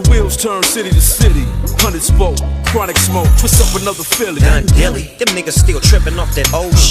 The wheels turn city to city. Hundred spoke, chronic smoke, twist up another Philly. Done dilly. Them niggas still tripping off that old shit.